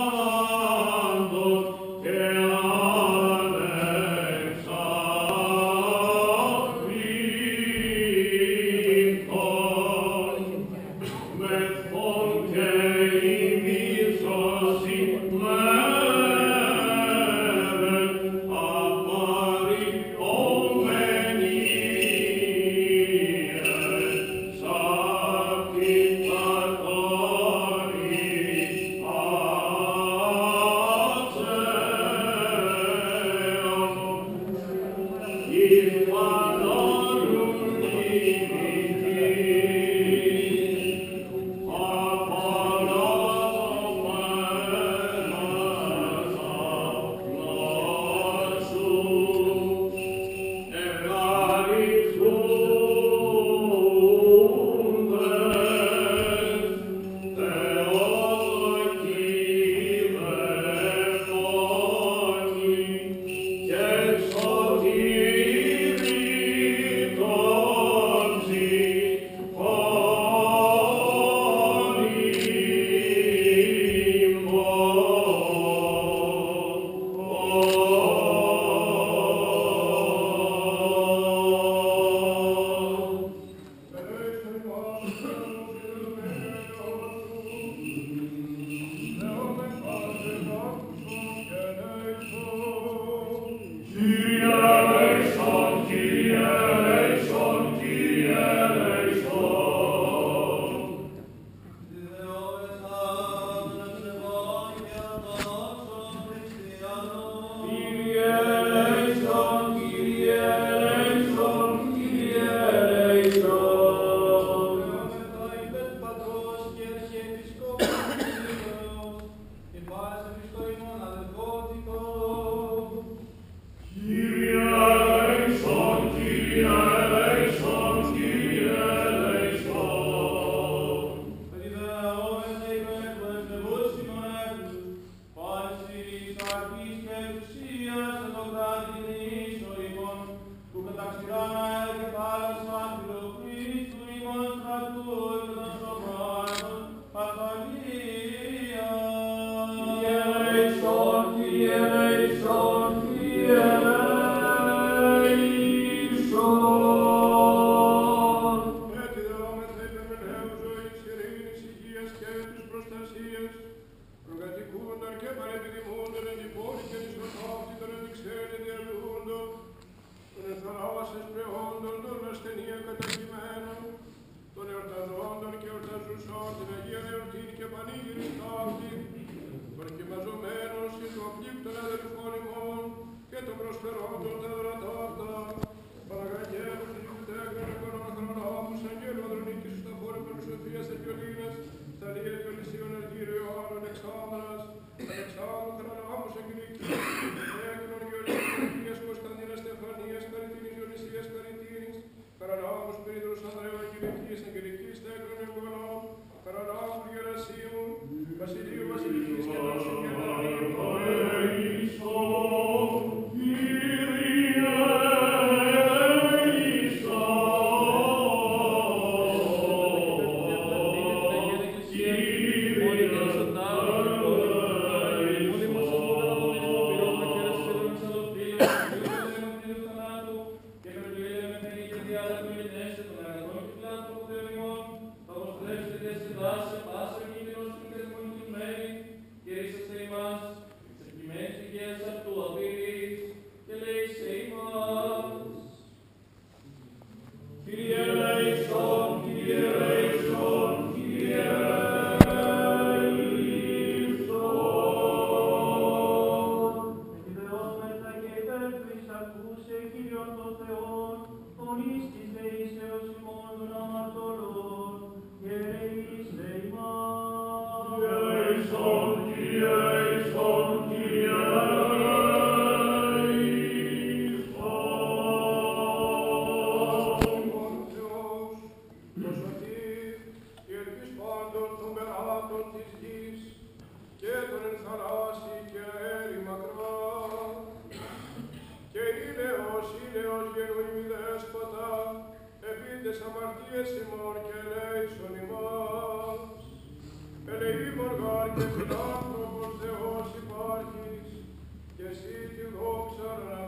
Oh. Kyrie, Kyrie, των αδελφών ημών και των προσφερόντων τα βρατόρτα. Παραγαγεύουν την Ιουτέκα, εικόνα ανθρωπόμους, αγγέλου αδρονίκης, στα φόρη Πανουσοφίας Αγγελίνας, στα λία Ιωνισίων Αργύριο Ιωάννου Αλεξάνδρας, Αλεξάνδρου Θερανάμους Αγγλίκη, Έκλων Γεωργίας Αγγλίας Κωνσταντίνας Στεφανίας, Καριτίνης Ιωνισίας Καριτίνης, Καρανάμους Περίδρος Ανδρέου Αγγελικής Αγγελικής, Τέκλων Εγγονών, Καρανάμου Γερασίου, Βασιλείου Βασιλείου Lord.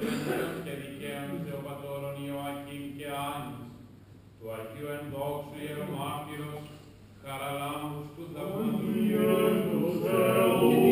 Perentiam cericem Theopatoron Ioachim και Άνης, του Αρχείου ενδόξου ιερομάρτυρος, χαραλάμβους του θαυματουργίου του Θεού,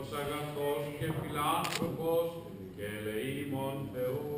Χριστός αγαθός και φιλάνθρωπος και ελεήμων Θεού.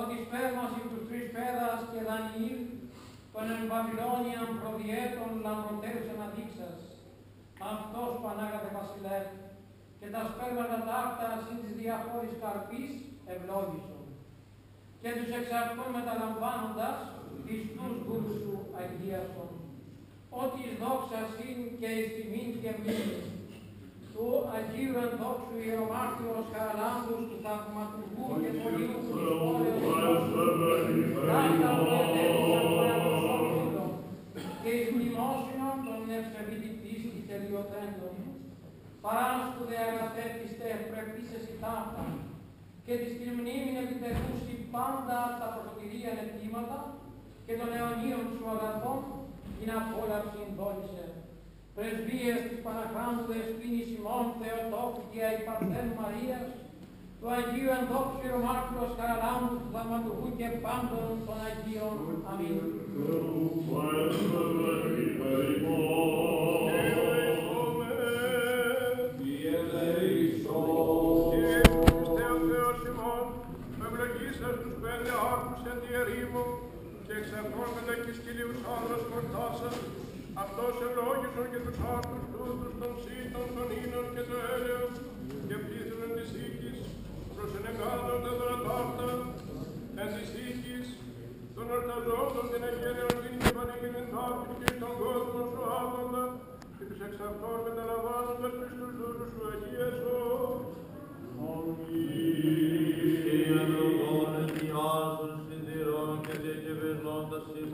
Ότι σπέρμασι τους τρεις πέδας και Δανιήλ, των εν Βαβυλώνιαν προδιέτων λαμπροτέρους αναδείξας. Αυτός Πανάγατε Βασιλεύ, και τα σπέρματα ταύτα συν της διαφόρης καρπής ευλόγησον. Και τους εξ αυτών μεταλαμβάνοντας, πιστούς δούλους σου αγίασον. Ότι εις δόξα συν και εις τιμήν και μνήμη του Αγίου Ενδόξου Ιερομάρτυρος Χαραλάμπους του Θαυματουργού και Πολύου του Πόλεως Δάιτα μου ελέγχουσαν τον Αγροσόφιλο και εις μνημόσυνον των ευσεβήτη πίστη τελειωτέντων παράσκου δε αγαθέτηστε ευπρεπείς εσύ ταύτα και της την μνήμην επιτελούσι πάντα τα προσωτηρία αιτήματα και των αιωνίων σου αγαθών την απόλαυση δόνησε. Πρεσβείες της Παναχράντου Δεσποίνης ημών Θεοτόκου και Αϊπαρθένου Μαρίας, του Αγίου Ενδόξου Ιερομάρτυρος Καραλάμπου του Θαυματουργού και πάντων των Αγίων. Αμήν. και εξ αυτών μελέκης Κυρίους άνδρας κορτάσας, αυτός ευλόγησον και τους άρτους τούτους των σύντων, των ίνων και το έλεος, και πλήθυνον της οίκης, προς ενεγάδων τα δωρατάφτα, εν της οίκης, των ορταζόντων την αγένεων την και πανήγενεν τάφτη και των κόσμων σου άπαντα, και τους εξ αυτών μεταλαμβάνοντας Χριστούς δούλους σου αγίασον.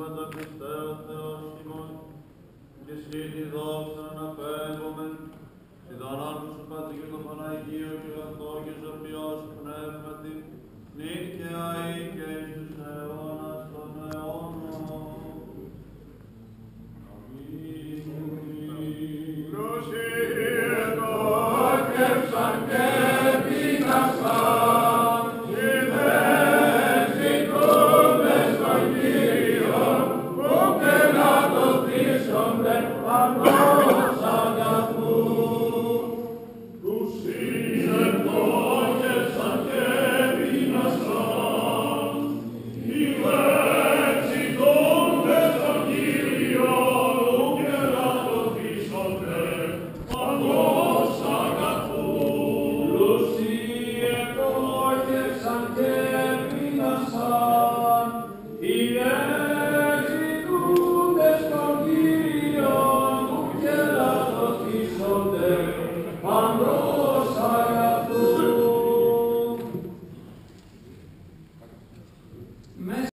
σύμπαντα Χριστέ ο Θεός ημών, και εσύ τη δόξα να απέβομεν, τη δωράτου σου Πατρί και το Παναγίο και αγαθό και σοφιός πνεύματι, νύχια ή και εις τους αιώνας